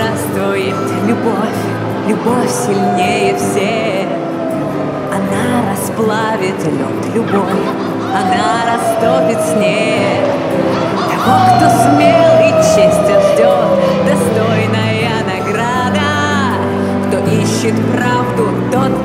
здравствует любовь, любовь сильнее всех. Она расплавит лед любовь, она растопит снег. Того, кто смел и честен ждет, достойная награда. Кто ищет правду, тот